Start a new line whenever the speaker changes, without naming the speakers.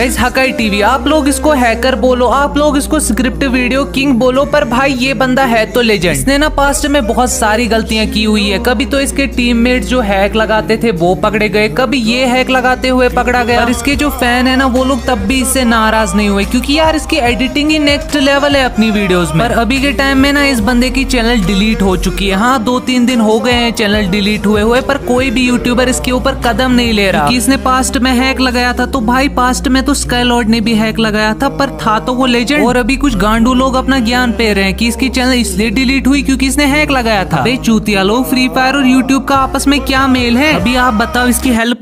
इस हकाई टीवी आप लोग इसको हैकर बोलो, आप लोग इसको स्क्रिप्ट वीडियो किंग बोलो, पर भाई ये बंदा है तो लेजेंड इसने ना पास्ट में बहुत सारी गलतियाँ की हुई है। कभी तो इसके टीममेट जो हैक लगाते थे, वो पकड़े गए। कभी ये हैक लगाते हुए पकड़ा गया। और इसके जो फ़ैन है ना, वो लोग तब भी इससे नाराज़ नहीं हुए, क्योंकि यार इसकी एडिटिंग ही नेक्स्ट लेवल है अपनी वीडियोस में। पर अभी के टाइम में ना इस बंदे की चैनल डिलीट हो चुकी है। हाँ दो तीन दिन हो गए हैं चैनल डिलीट हुए हुए, पर कोई भी यूट्यूबर इसके ऊपर कदम नहीं ले रहा। इसने पास्ट में हैक लगाया था तो भाई पास्ट में तो स्काई लॉर्ड ने भी हैक लगाया था, पर था तो वो लेजेंड और अभी कुछ गांडू लोग अपना ज्ञान पे रहे हैं कि इसकी चैनल इसलिए डिलीट हुई क्योंकि इसने हैक लगाया था। चूतिया लोग फ्री फायर और यूट्यूब का आपस में क्या मेल है? अभी आप बताओ इसकी हेल्प